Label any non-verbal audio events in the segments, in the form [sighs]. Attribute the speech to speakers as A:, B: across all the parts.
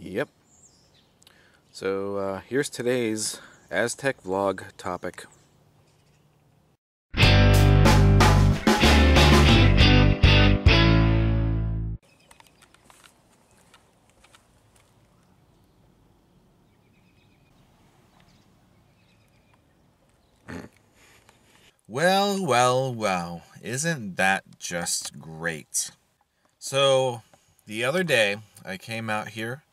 A: Yep. So uh, here's today's Aztek vlog topic.
B: Well, well, well, isn't that just great? So, the other day, I came out here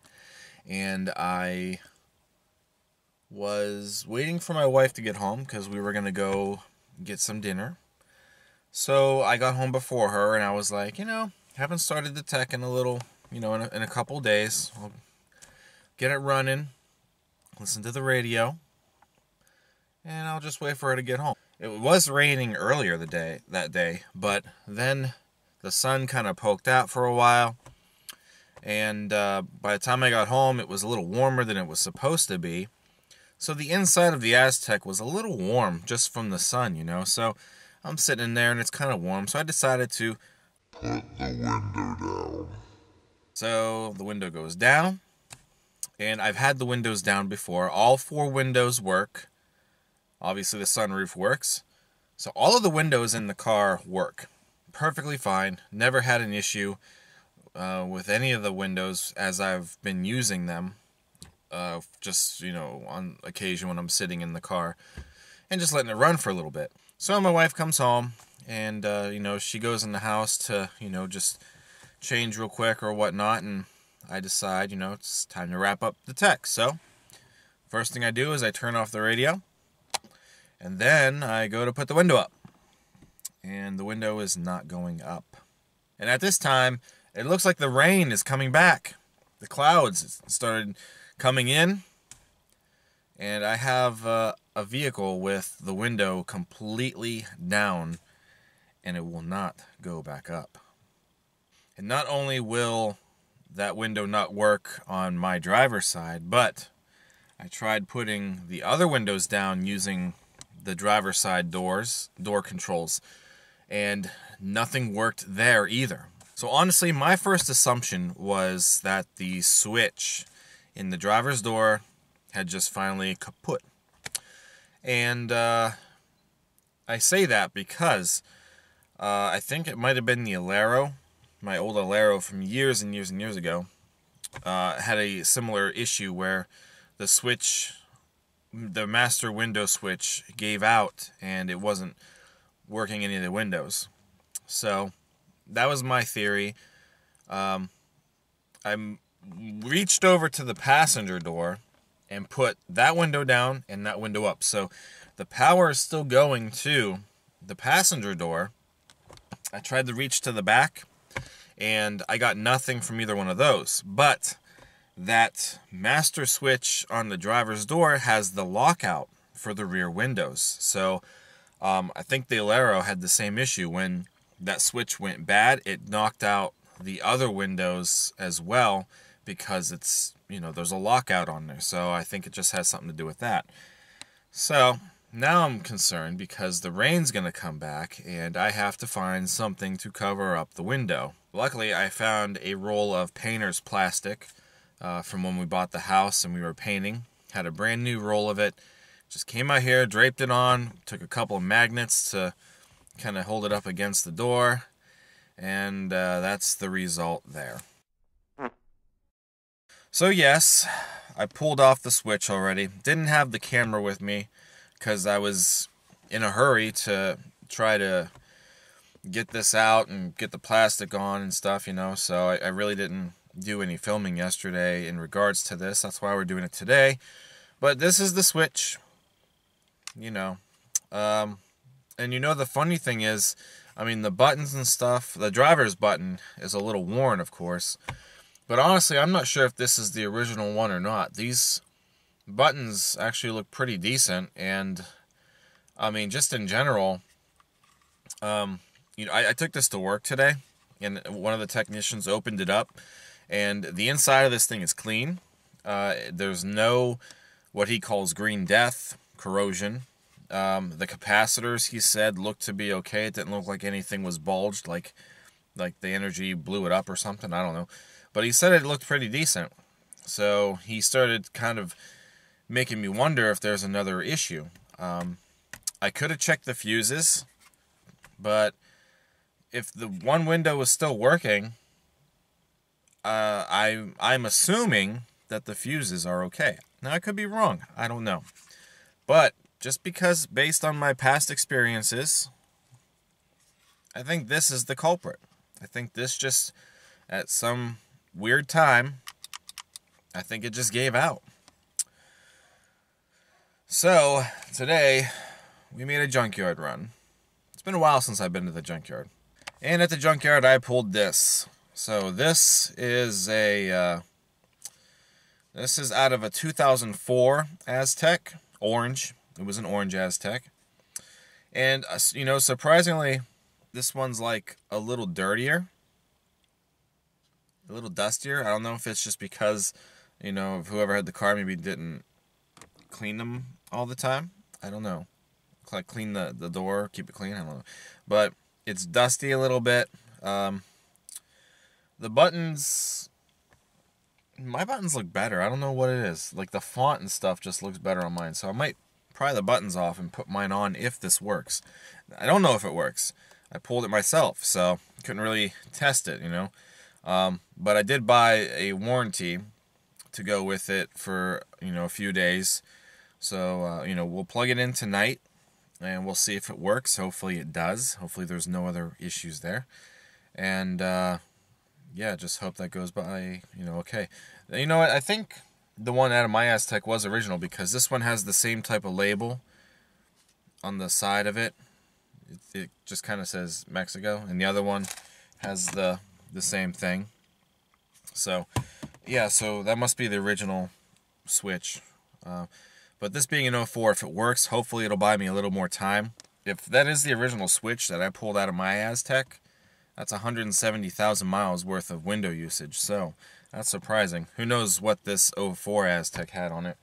B: and I was waiting for my wife to get home because we were going to go get some dinner. So, I got home before her and I was like, you know, haven't started the tech in a little, you know, in a, in a couple days. I'll get it running, listen to the radio, and I'll just wait for her to get home. It was raining earlier the day that day, but then the sun kind of poked out for a while. And uh, by the time I got home, it was a little warmer than it was supposed to be. So the inside of the Aztek was a little warm just from the sun, you know. So I'm sitting in there and it's kind of warm. So I decided to
C: put the window down.
B: So the window goes down. And I've had the windows down before. All four windows work. Obviously, the sunroof works. So all of the windows in the car work perfectly fine. Never had an issue uh, with any of the windows as I've been using them. Uh, just, you know, on occasion when I'm sitting in the car and just letting it run for a little bit. So my wife comes home and, uh, you know, she goes in the house to, you know, just change real quick or whatnot. And I decide, you know, it's time to wrap up the text. So first thing I do is I turn off the radio and then I go to put the window up. And the window is not going up. And at this time, it looks like the rain is coming back. The clouds started coming in. And I have uh, a vehicle with the window completely down. And it will not go back up. And not only will that window not work on my driver's side, but I tried putting the other windows down using the driver's side doors, door controls, and nothing worked there either. So honestly, my first assumption was that the switch in the driver's door had just finally kaput. And uh, I say that because uh, I think it might have been the Alero, my old Alero from years and years and years ago, uh, had a similar issue where the switch the master window switch gave out and it wasn't working any of the windows. So that was my theory. Um, I reached over to the passenger door and put that window down and that window up. So the power is still going to the passenger door. I tried to reach to the back and I got nothing from either one of those. But that master switch on the driver's door has the lockout for the rear windows. So um, I think the Alero had the same issue when that switch went bad. It knocked out the other windows as well because it's you know there's a lockout on there. So I think it just has something to do with that. So now I'm concerned because the rain's going to come back and I have to find something to cover up the window. Luckily, I found a roll of painter's plastic uh, from when we bought the house and we were painting. Had a brand new roll of it. Just came out here, draped it on, took a couple of magnets to kind of hold it up against the door, and uh, that's the result there. So, yes, I pulled off the switch already. Didn't have the camera with me because I was in a hurry to try to get this out and get the plastic on and stuff, you know, so I, I really didn't do any filming yesterday in regards to this. That's why we're doing it today. But this is the Switch. You know. Um, and you know, the funny thing is, I mean, the buttons and stuff, the driver's button is a little worn, of course. But honestly, I'm not sure if this is the original one or not. These buttons actually look pretty decent. And, I mean, just in general, um, you know, I, I took this to work today. And one of the technicians opened it up and the inside of this thing is clean. Uh, there's no what he calls green death corrosion. Um, the capacitors, he said, looked to be okay. It didn't look like anything was bulged, like like the energy blew it up or something. I don't know, but he said it looked pretty decent. So he started kind of making me wonder if there's another issue. Um, I could have checked the fuses, but if the one window was still working, uh, I I'm assuming that the fuses are okay. Now I could be wrong. I don't know, but just because based on my past experiences, I think this is the culprit. I think this just at some weird time, I think it just gave out. So today we made a junkyard run. It's been a while since I've been to the junkyard. And at the junkyard, I pulled this. So this is a uh, this is out of a 2004 Aztek, orange. It was an orange Aztek. and uh, you know, surprisingly, this one's like a little dirtier, a little dustier. I don't know if it's just because you know whoever had the car maybe didn't clean them all the time. I don't know. Like clean the the door, keep it clean. I don't know, but it's dusty a little bit. Um, the buttons, my buttons look better. I don't know what it is. Like the font and stuff just looks better on mine. So I might pry the buttons off and put mine on if this works. I don't know if it works. I pulled it myself, so couldn't really test it, you know. Um, but I did buy a warranty to go with it for you know a few days. So uh, you know we'll plug it in tonight and we'll see if it works. Hopefully it does. Hopefully there's no other issues there. And uh, yeah, just hope that goes by, you know, okay. You know what? I think the one out of my Aztek was original because this one has the same type of label on the side of it. It, it just kind of says Mexico, and the other one has the the same thing. So, yeah, so that must be the original switch. Uh, but this being an 04, if it works, hopefully it'll buy me a little more time. If that is the original switch that I pulled out of my Aztek, that's 170,000 miles worth of window usage. So that's surprising. Who knows what this 04 Aztek had on it.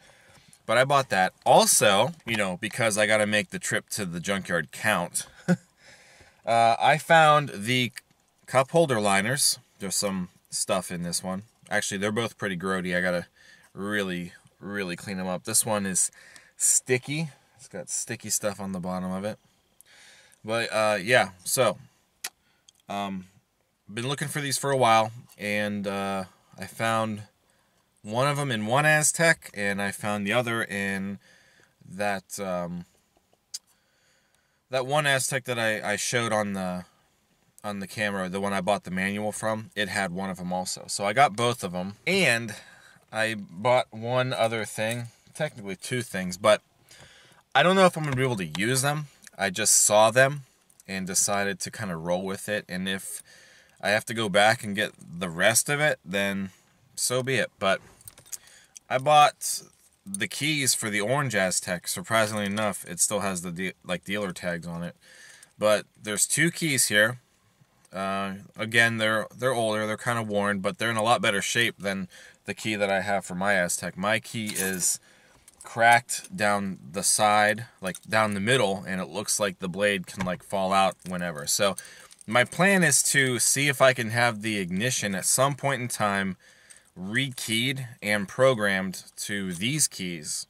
B: But I bought that. Also, you know, because I got to make the trip to the junkyard count, [laughs] uh, I found the cup holder liners. There's some stuff in this one. Actually, they're both pretty grody. I got to really, really clean them up. This one is sticky. It's got sticky stuff on the bottom of it. But uh, yeah, so um, been looking for these for a while, and uh, I found one of them in one Aztek, and I found the other in that um, that one Aztek that I, I showed on the on the camera, the one I bought the manual from. It had one of them also, so I got both of them, and I bought one other thing, technically two things, but I don't know if I'm gonna be able to use them. I just saw them and decided to kind of roll with it. And if I have to go back and get the rest of it, then so be it. But I bought the keys for the orange Aztek. Surprisingly enough, it still has the de- like dealer tags on it. But there's two keys here. Uh, again, they're they're older, they're kind of worn, but they're in a lot better shape than the key that I have for my Aztek. My key is cracked down the side, like down the middle, and it looks like the blade can like fall out whenever. So my plan is to see if I can have the ignition at some point in time rekeyed and programmed to these keys.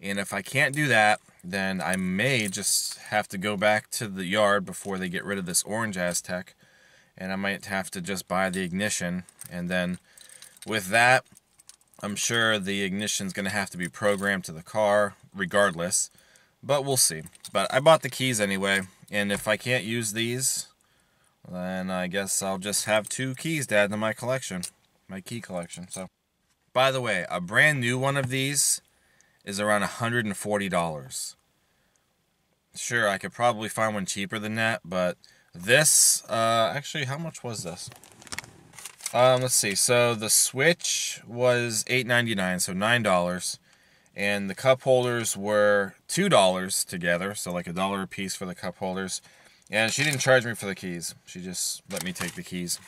B: And if I can't do that, then I may just have to go back to the yard before they get rid of this orange Aztek. And I might have to just buy the ignition. And then with that, I'm sure the ignition's going to have to be programmed to the car regardless, but we'll see. But I bought the keys anyway, and if I can't use these, then I guess I'll just have two keys to add to my collection, my key collection. So, by the way, a brand new one of these is around $140. Sure, I could probably find one cheaper than that, but this, uh, actually, how much was this? Um, let's see. So the Switch was eight ninety nine, so nine dollars, and the cup holders were two dollars together, so like a dollar a piece for the cup holders. And she didn't charge me for the keys. She just let me take the keys.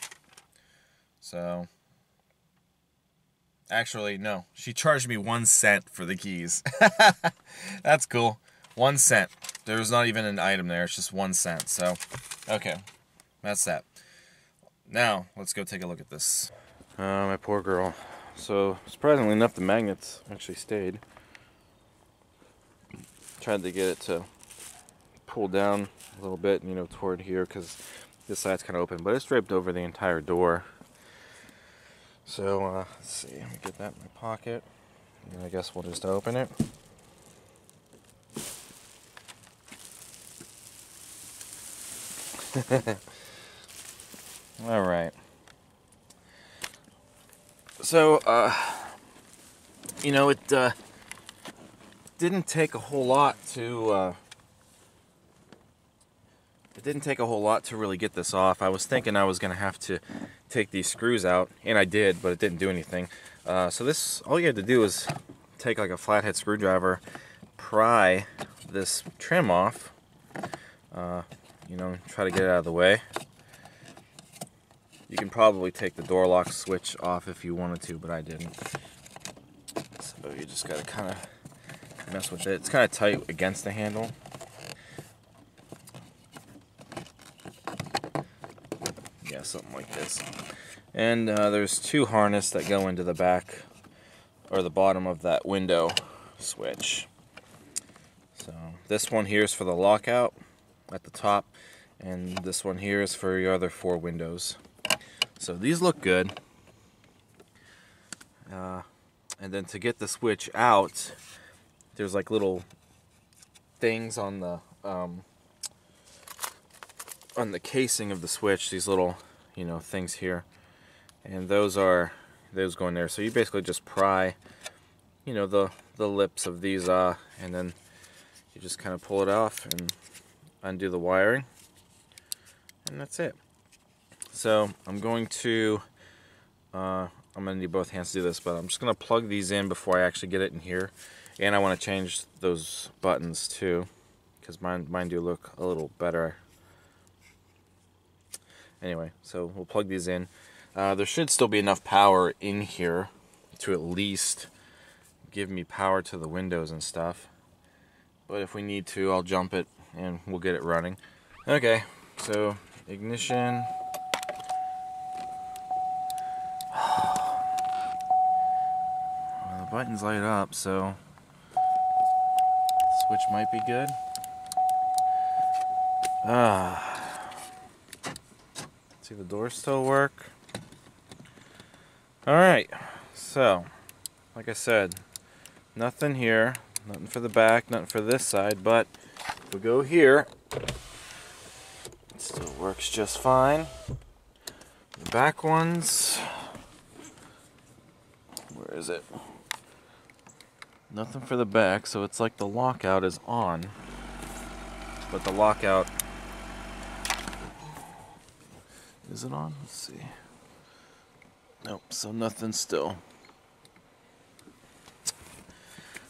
B: So actually, no, she charged me one cent for the keys. [laughs] That's cool. One cent. There was not even an item there. It's just one cent. So, okay, that's that. Now, let's go take a look at this.
A: Uh, my poor girl. so surprisingly enough, the magnets actually stayed. Tried to get it to pull down a little bit, you know, toward here because this side's kind of open, but it's draped over the entire door. So, uh, let's see, let me get that in my pocket. And I guess we'll just open it. [laughs] All right. So, uh, you know, it uh, didn't take a whole lot to. Uh, it didn't take a whole lot to really get this off. I was thinking I was going to have to take these screws out, and I did, but it didn't do anything. Uh, so this, all you had to do is take like a flathead screwdriver, pry this trim off, uh, you know, try to get it out of the way. You can probably take the door lock switch off if you wanted to, but I didn't. So you just gotta kind of mess with it. It's kind of tight against the handle. Yeah, something like this. And uh, there's two harness that go into the back or the bottom of that window switch. So this one here is for the lockout at the top, and this one here is for your other four windows. So these look good. Uh, and then to get the switch out, there's like little things on the um, on the casing of the switch. These little, you know, things here, and those are those go in there. So you basically just pry, you know, the the lips of these, uh, and then you just kind of pull it off and undo the wiring, and that's it. So I'm going to, uh, I'm going to need both hands to do this, but I'm just going to plug these in before I actually get it in here. And I want to change those buttons too, because mine, mine do look a little better. Anyway, so we'll plug these in. Uh, there should still be enough power in here to at least give me power to the windows and stuff. But if we need to, I'll jump it and we'll get it running. Okay, so ignition. [sighs] Well, the buttons light up, so switch might be good. Ah. See the doors still work. Alright, so like I said, nothing here, nothing for the back, nothing for this side, but if we go here, it still works just fine. The back ones, where is it? Nothing for the back, so it's like the lockout is on, but the lockout is it on? Let's see. Nope, so nothing still.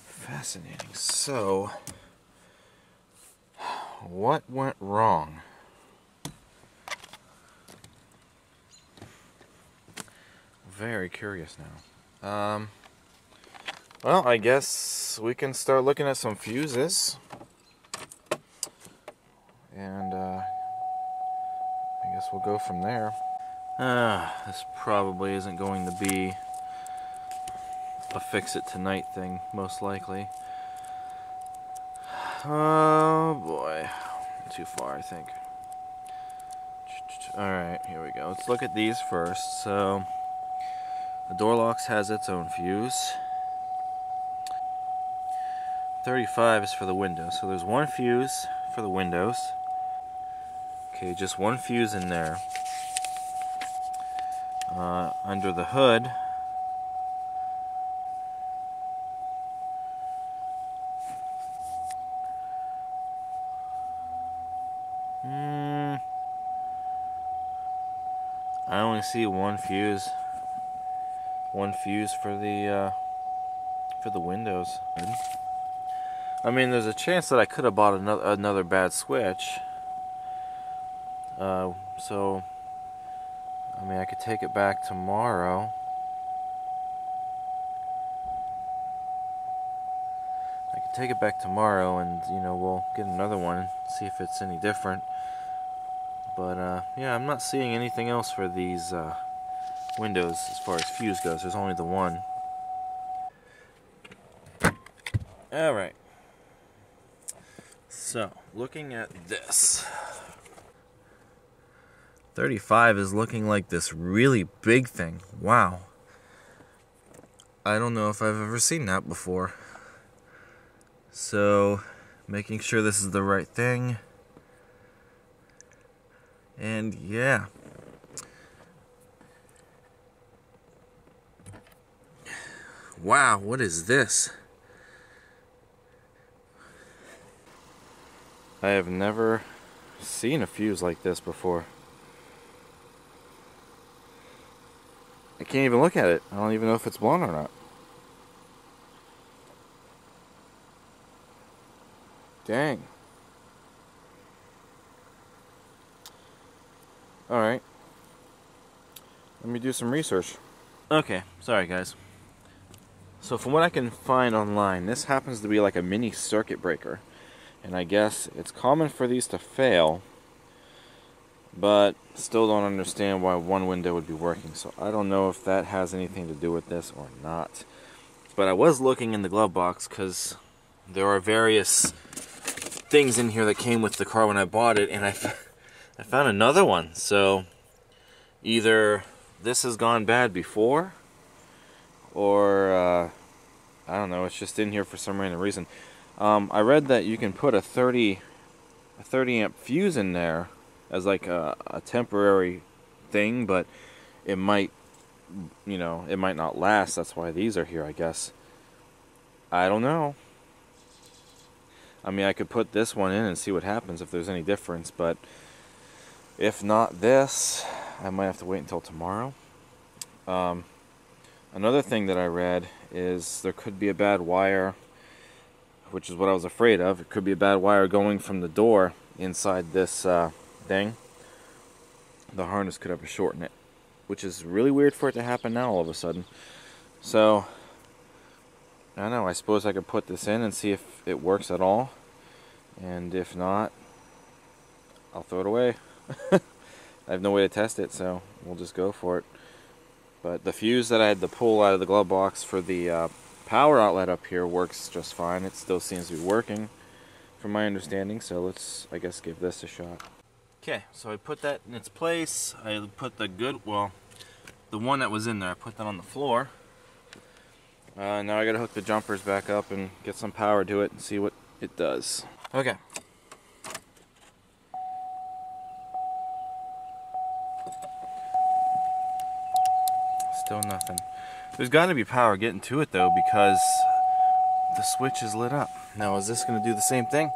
A: Fascinating. So, what went wrong? Very curious now. Um, well, I guess we can start looking at some fuses. And, uh, guess we'll go from there. Ah, this probably isn't going to be a fix it tonight thing, most likely. Oh boy. Too far, I think. Alright, here we go. Let's look at these first. So, the door locks has its own fuse. 35 is for the windows. So there's one fuse for the windows. Okay, just one fuse in there. Uh, under the hood, Hmm. I only see one fuse. One fuse for the uh, for the windows. I mean, there's a chance that I could have bought another another bad switch. Uh, so, I mean, I could take it back tomorrow. I could take it back tomorrow, and you know, we'll get another one, and see if it's any different. But uh, yeah, I'm not seeing anything else for these uh, windows as far as fuse goes. There's only the one. Alright. So, looking at this. 35 is looking like this really big thing. Wow. I don't know if I've ever seen that before. So, making sure this is the right thing. And yeah. Wow, what is this? I have never seen a fuse like this before. I can't even look at it. I don't even know if it's blown or not. Dang. Alright. Let me do some research. Okay, sorry guys. So from what I can find online, this happens to be like a mini circuit breaker. And I guess it's common for these to fail, but still don't understand why one window would be working. So I don't know if that has anything to do with this or not. But I was looking in the glove box because there are various things in here that came with the car when I bought it, and I, [laughs] I found another one. So either this has gone bad before, or uh, I don't know, it's just in here for some random reason. Um, I read that you can put a 30 a 30 amp fuse in there as like a, a temporary thing, but it might you know, it might not last. That's why these are here, I guess. I don't know. I mean, I could put this one in and see what happens if there's any difference, but if not this, I might have to wait until tomorrow. Um, another thing that I read is there could be a bad wire which is what I was afraid of. It could be a bad wire going from the door inside this uh, thing. The harness could have a short in it, which is really weird for it to happen now all of a sudden. So, I don't know. I suppose I could put this in and see if it works at all. And if not, I'll throw it away. [laughs] I have no way to test it, so we'll just go for it. But the fuse that I had to pull out of the glove box for the uh, power outlet up here works just fine. It still seems to be working from my understanding, so let's, I guess, give this a shot. Okay, so I put that in its place. I put the good, well, the one that was in there, I put that on the floor. Uh, now I gotta hook the jumpers back up and get some power to it and see what it does. Okay. Still nothing. There's got to be power getting to it though because the switch is lit up. Now is this to do the same thing?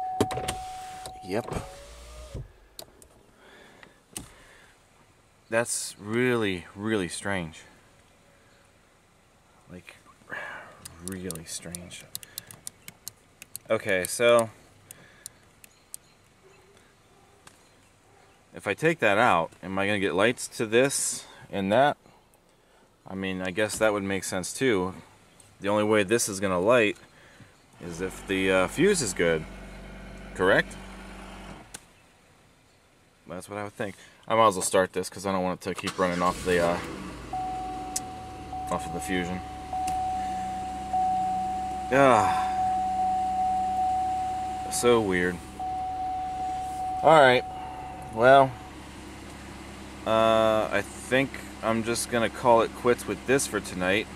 A: Yep. That's really, really strange. Like, really strange. Okay, so if I take that out, am I going to get lights to this and that? I mean, I guess that would make sense too. The only way this is going to light is if the uh, fuse is good. Correct? That's what I would think. I might as well start this because I don't want it to keep running off the uh, off of the fusion. Ah, so weird. All right. Well, uh, I think I'm just gonna call it quits with this for tonight.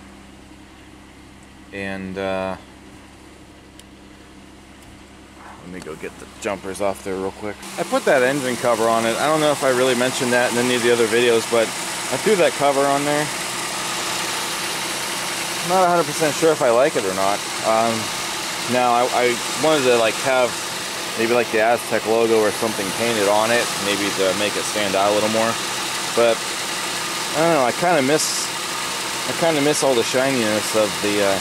A: And uh, let me go get the jumpers off there real quick. I put that engine cover on it. I don't know if I really mentioned that in any of the other videos, but I threw that cover on there. I'm not 100% sure if I like it or not. Um, now, I, I wanted to like have maybe like the Aztek logo or something painted on it, maybe to make it stand out a little more. But I don't know. I kind of miss. I kind of miss all the shininess of the uh,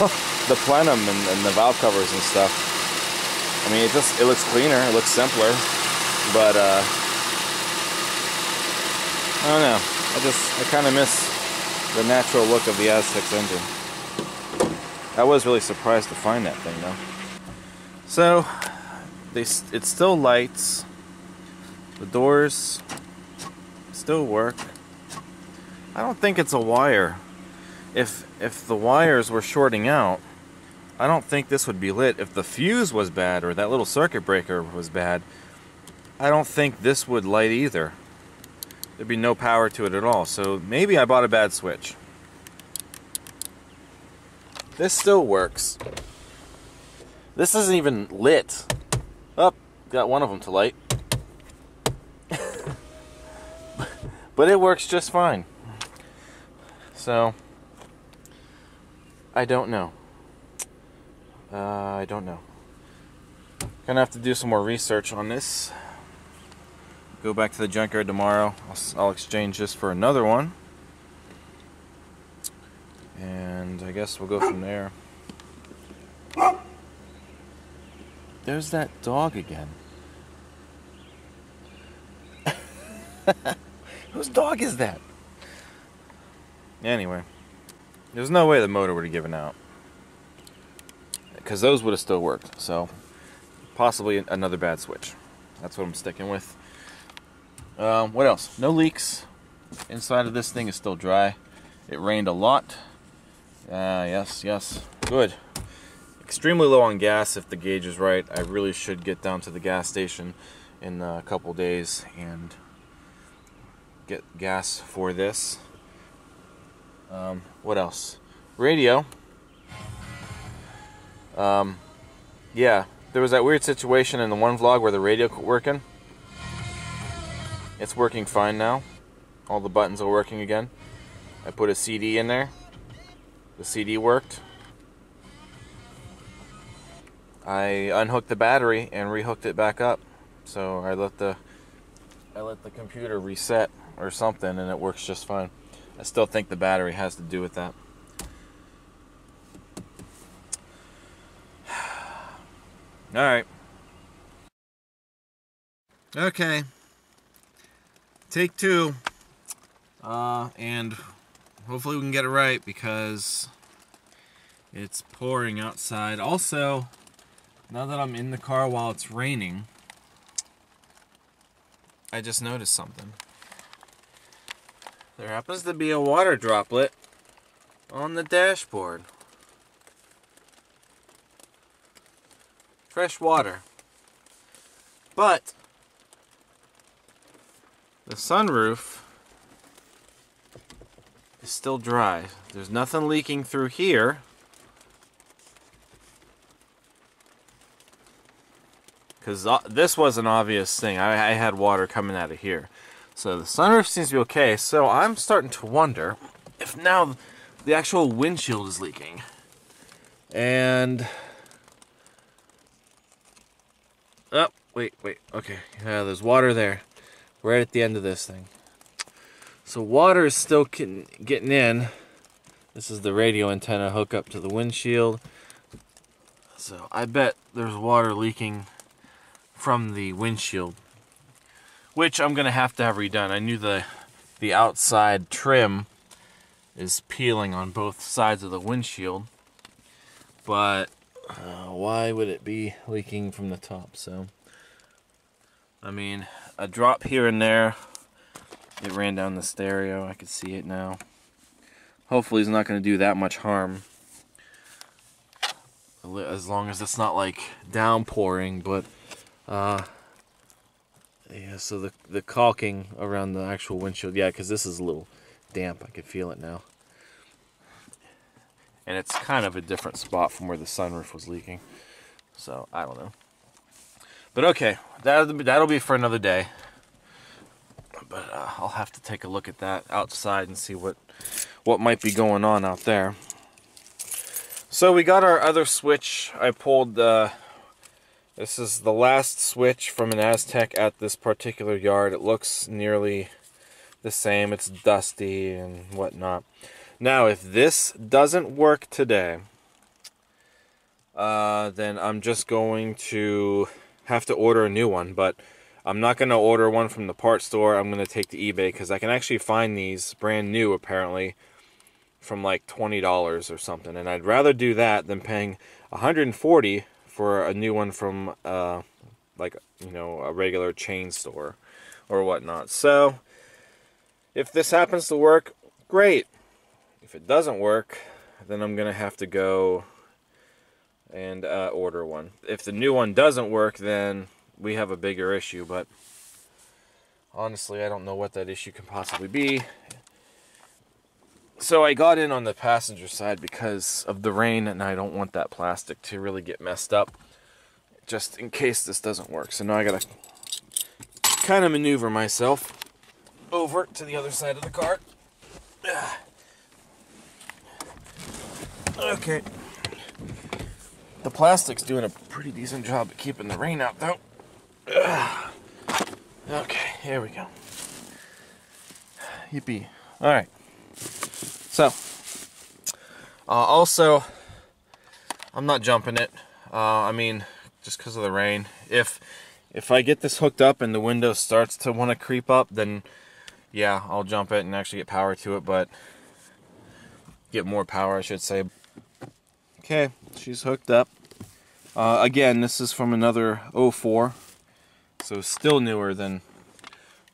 A: [laughs] the plenum and, and, the valve covers and stuff. I mean, it just it looks cleaner. It looks simpler, but uh, I don't know. I just I kind of miss the natural look of the Aztek's engine. I was really surprised to find that thing though. So, they it still lights. The doors still work. I don't think it's a wire. If if the wires were shorting out, I don't think this would be lit. If the fuse was bad or that little circuit breaker was bad, I don't think this would light either. There'd be no power to it at all. So maybe I bought a bad switch. This still works. This isn't even lit. Up, oh, got one of them to light. [laughs] but it works just fine. So, I don't know. Uh, I don't know. Gonna have to do some more research on this. Go back to the junkyard tomorrow. I'll, I'll exchange this for another one. And I guess we'll go from there. There's that dog again. [laughs] Whose dog is that? Anyway, there's no way the motor would have given out. Because those would have still worked. So, possibly another bad switch. That's what I'm sticking with. Um, what else? No leaks. Inside of this thing is still dry. It rained a lot. Uh, yes, yes. Good. Extremely low on gas if the gauge is right. I really should get down to the gas station in a couple days and get gas for this. Um, what else? Radio. Um, yeah, there was that weird situation in the one vlog where the radio working. It's working fine now. All the buttons are working again. I put a CD in there. The CD worked. I unhooked the battery and rehooked it back up. So I let the I let the computer reset or something and it works just fine. I still think the battery has to do with that. All right. Okay. Take two. Uh, and hopefully we can get it right because it's pouring outside. Also, now that I'm in the car while it's raining, I just noticed something. There happens to be a water droplet on the dashboard. Fresh water. But the sunroof is still dry. There's nothing leaking through here. Because this was an obvious thing. I, I had water coming out of here. So the sunroof seems to be okay. So I'm starting to wonder if now the actual windshield is leaking. And oh, wait, wait. Okay, yeah, there's water there, right at the end of this thing. So water is still getting in. This is the radio antenna hook up to the windshield. So I bet there's water leaking from the windshield which I'm gonna have to have redone. I knew the the outside trim is peeling on both sides of the windshield, but uh, why would it be leaking from the top? So, I mean, a drop here and there. It ran down the stereo. I can see it now. Hopefully, it's not going to do that much harm. As long as it's not like downpouring, but uh, yeah, so the the caulking around the actual windshield, yeah, because this is a little damp. I can feel it now. And it's kind of a different spot from where the sunroof was leaking. So, I don't know. But okay, that'll, that'll be for another day. But uh, I'll have to take a look at that outside and see what what might be going on out there. So we got our other switch. I pulled uh, this is the last switch from an Aztek at this particular yard. It looks nearly the same. It's dusty and whatnot. Now, if this doesn't work today, uh, then I'm just going to have to order a new one. But I'm not going to order one from the part store. I'm going to take to eBay because I can actually find these brand new, apparently, from like $20 or something. And I'd rather do that than paying 140 for a new one from uh, like you know a regular chain store or whatnot. So if this happens to work, great. If it doesn't work, then I'm gonna have to go and uh, order one. If the new one doesn't work, then we have a bigger issue, but honestly, I don't know what that issue can possibly be. So I got in on the passenger side because of the rain, and I don't want that plastic to really get messed up, just in case this doesn't work. So now I gotta kind of maneuver myself over to the other side of the car. [sighs] Okay. The plastic's doing a pretty decent job at keeping the rain out, though. Okay, here we go. Yippee. All right. So, uh, also, I'm not jumping it. Uh, I mean, just because of the rain. If if I get this hooked up and the window starts to want to creep up, then yeah, I'll jump it and actually get power to it, but get more power, I should say. Okay, she's hooked up. Uh, again, this is from another 04, so still newer than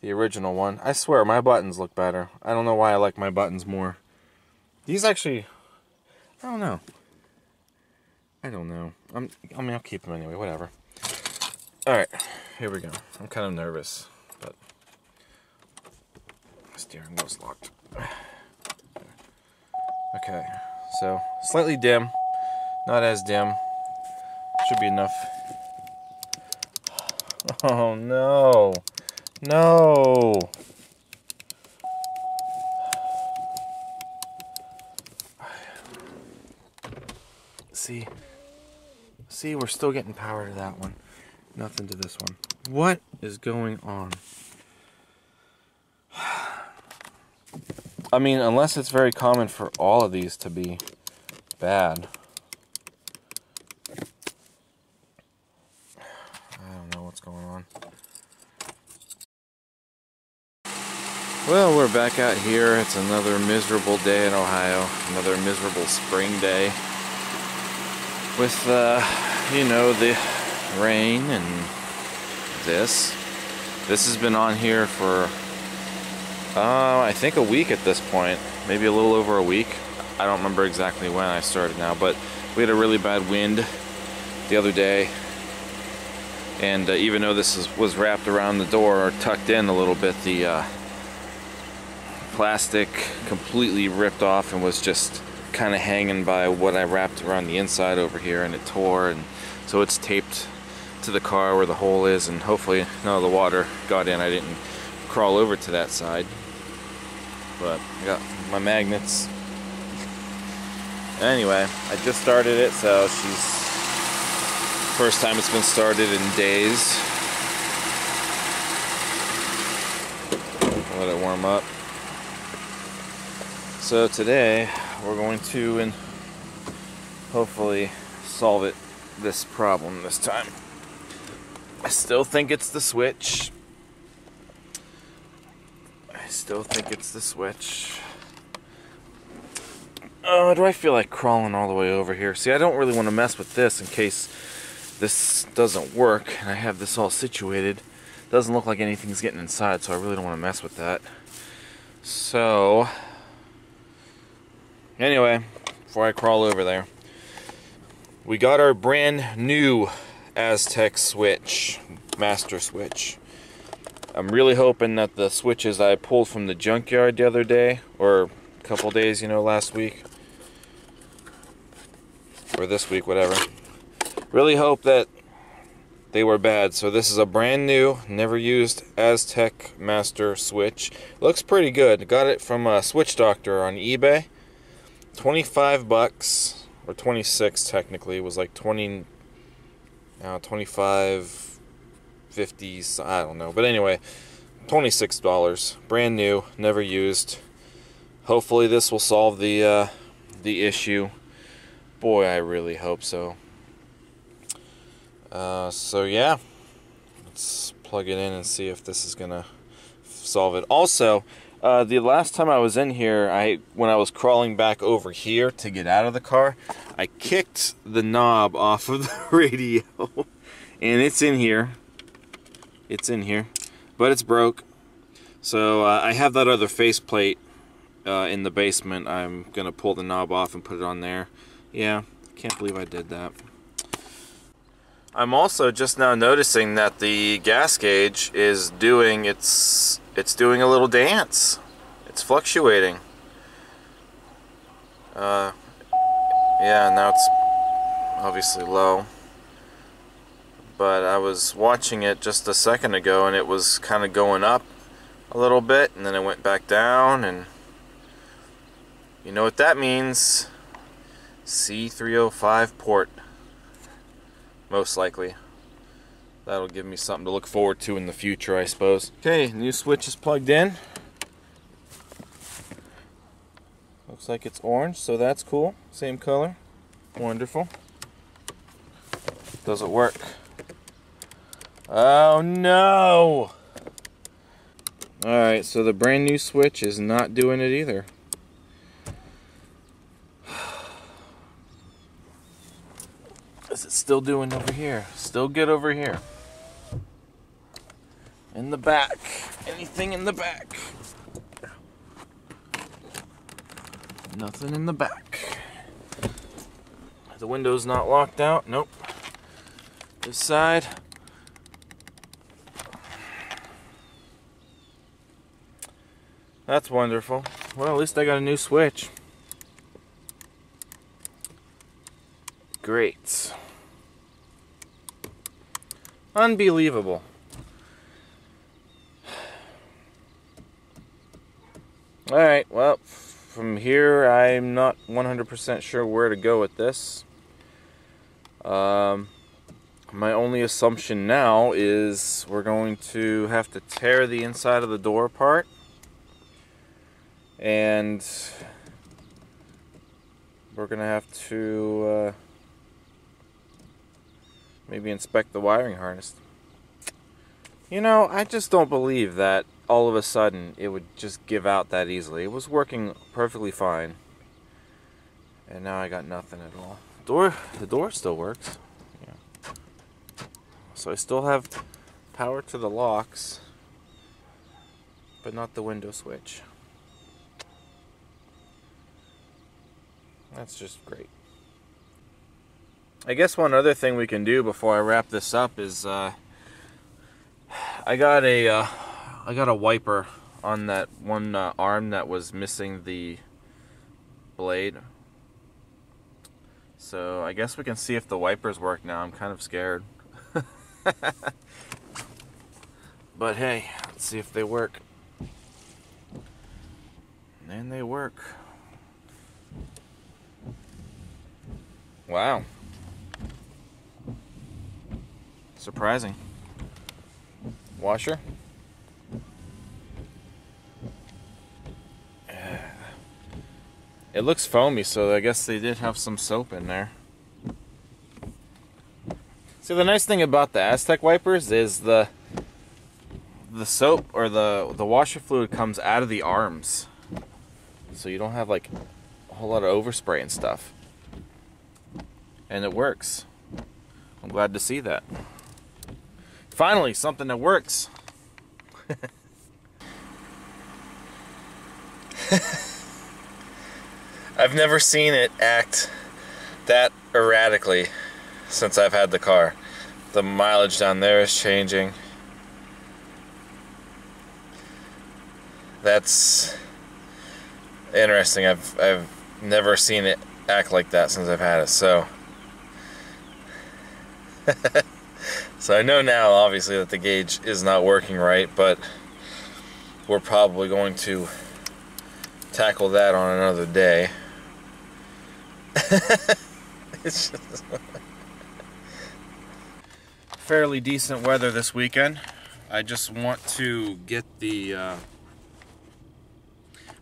A: the original one. I swear, my buttons look better. I don't know why I like my buttons more. These actually, I don't know. I don't know. I'm, I mean, I'll keep them anyway, whatever. Alright, here we go. I'm kind of nervous, but steering wheel's locked. [sighs] Okay, so slightly dim, not as dim. Should be enough. [sighs] Oh no, no. [sighs] See, see, we're still getting power to that one. Nothing to this one. What is going on? [sighs] I mean, unless it's very common for all of these to be bad. I don't know what's going on. Well, we're back out here. It's another miserable day in Ohio. Another miserable spring day. With, uh, you know, the rain and this. This has been on here for, uh, I think a week at this point. Maybe a little over a week. I don't remember exactly when I started now, but we had a really bad wind the other day. And uh, even though this is, was wrapped around the door or tucked in a little bit, the uh, plastic completely ripped off and was just kind of hanging by what I wrapped around the inside over here and it tore and so it's taped to the car where the hole is and hopefully none of the water got in. I didn't crawl over to that side. But I got my magnets. Anyway I just started it so she's first time it's been started in days. Let it warm up so today we're going to and hopefully solve it this problem this time. I still think it's the switch. I still think it's the switch. Oh, do I feel like crawling all the way over here? See, I don't really want to mess with this in case this doesn't work and I have this all situated. Doesn't look like anything's getting inside, so I really don't want to mess with that. So, Anyway, before I crawl over there, we got our brand new Aztek switch, master switch. I'm really hoping that the switches I pulled from the junkyard the other day, or a couple days, you know, last week, or this week, whatever. Really hope that they were bad. So this is a brand new, never used Aztek master switch. Looks pretty good. Got it from a Switch Doctor on eBay. 25 bucks or 26 technically it was like 20 now 25 50 I don't know but anyway $26 brand new never used. Hopefully this will solve the uh, the issue. Boy I really hope so. Uh, so yeah let's plug it in and see if this is gonna solve it. Also uh, the last time I was in here, I when I was crawling back over here to get out of the car, I kicked the knob off of [laughs] the radio, and it's in here. It's in here, but it's broke. So uh, I have that other faceplate uh, in the basement, I'm to pull the knob off and put it on there. Yeah, can't believe I did that. I'm also just now noticing that the gas gauge is doing its it's doing a little dance. It's fluctuating. Uh, yeah, now it's obviously low. But I was watching it just a second ago and it was kind of going up a little bit and then it went back down and you know what that means? C305 port most likely. That'll give me something to look forward to in the future, I suppose. Okay, new switch is plugged in. Looks like it's orange, so that's cool. Same color. Wonderful. Does it work? Oh no! Alright, so the brand new switch is not doing it either. [sighs] Is it still doing over here? Still good over here. In the back. Anything in the back? Nothing in the back. The window's not locked out. Nope. This side. That's wonderful. Well, at least I got a new switch. Great. Unbelievable. Alright, well, from here I'm not 100% sure where to go with this. Um, my only assumption now is we're going to have to tear the inside of the door apart. And we're going to have to... Uh, Maybe inspect the wiring harness. You know, I just don't believe that all of a sudden it would just give out that easily. It was working perfectly fine. And now I got nothing at all. Door, the door still works. Yeah. So I still have power to the locks, but not the window switch. That's just great. I guess one other thing we can do before I wrap this up is uh, I got a uh, I got a wiper on that one uh, arm that was missing the blade. So I guess we can see if the wipers work now. I'm kind of scared. [laughs] but hey, let's see if they work. And they work. Wow. Surprising. Washer. It looks foamy, so I guess they did have some soap in there. See, the nice thing about the Aztek wipers is the the soap or the the washer fluid comes out of the arms, so you don't have like a whole lot of overspray and stuff, and it works. I'm glad to see that. Finally, something that works. [laughs] I've never seen it act that erratically since I've had the car. The mileage down there is changing. That's interesting. I've I've never seen it act like that since I've had it. So [laughs] So I know now, obviously, that the gauge is not working right, but we're probably going to tackle that on another day. It's [laughs] just fairly decent weather this weekend. I just want to get the uh,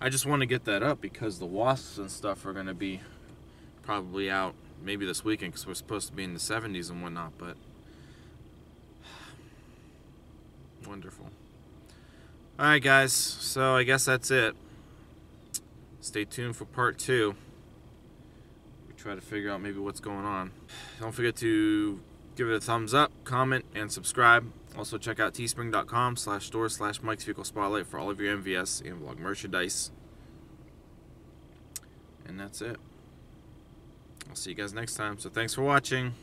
A: I just want to get that up because the wasps and stuff are going to be probably out maybe this weekend because we're supposed to be in the 70s and whatnot, but [sighs] Wonderful. Alright, guys. So I guess that's it. Stay tuned for part two. Try to figure out maybe what's going on. Don't forget to give it a thumbs up, comment, and subscribe. Also check out teespring.com slash store slash Mike's Vehicle Spotlight for all of your MVS and vlog merchandise. and that's it. I'll see you guys next time. So thanks for watching.